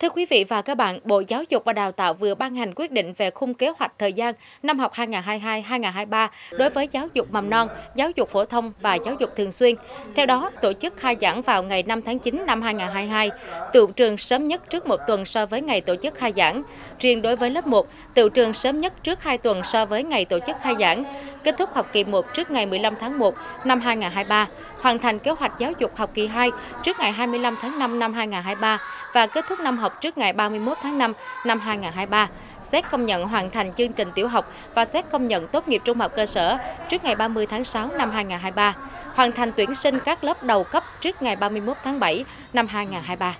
Thưa quý vị và các bạn, Bộ Giáo dục và Đào tạo vừa ban hành quyết định về khung kế hoạch thời gian năm học 2022-2023 đối với giáo dục mầm non, giáo dục phổ thông và giáo dục thường xuyên. Theo đó, tổ chức khai giảng vào ngày 5 tháng 9 năm 2022, tự trường sớm nhất trước một tuần so với ngày tổ chức khai giảng. Riêng đối với lớp 1, tự trường sớm nhất trước 2 tuần so với ngày tổ chức khai giảng. Kết thúc học kỳ 1 trước ngày 15 tháng 1 năm 2023, hoàn thành kế hoạch giáo dục học kỳ 2 trước ngày 25 tháng 5 năm 2023 và kết thúc năm học trước ngày 31 tháng 5 năm 2023. Xét công nhận hoàn thành chương trình tiểu học và xét công nhận tốt nghiệp trung học cơ sở trước ngày 30 tháng 6 năm 2023. Hoàn thành tuyển sinh các lớp đầu cấp trước ngày 31 tháng 7 năm 2023.